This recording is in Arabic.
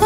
دا